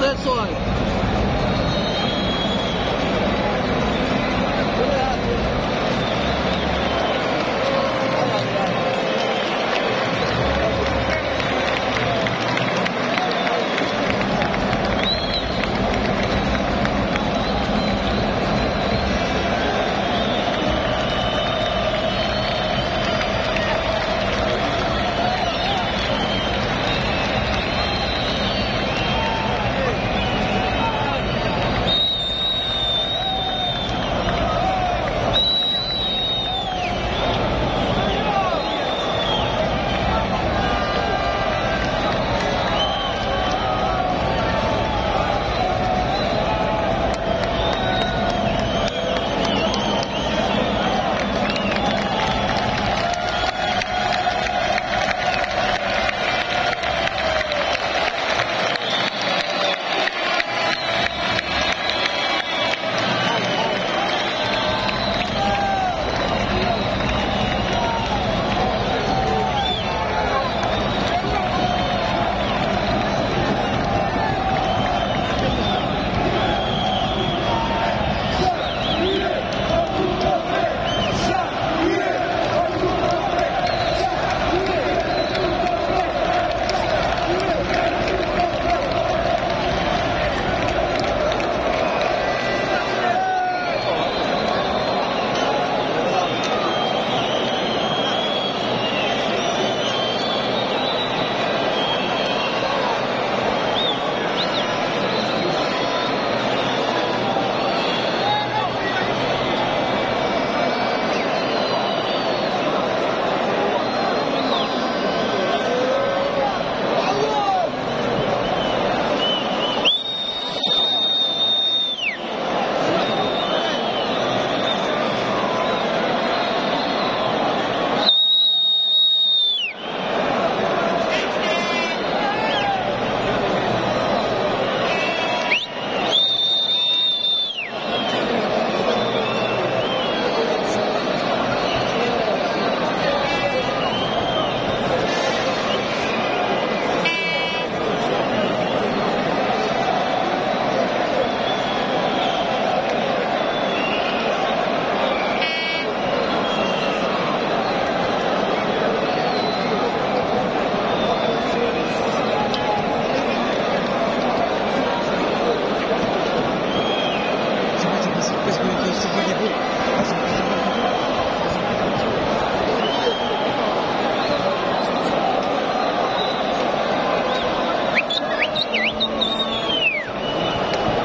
that side. ce rendez-vous.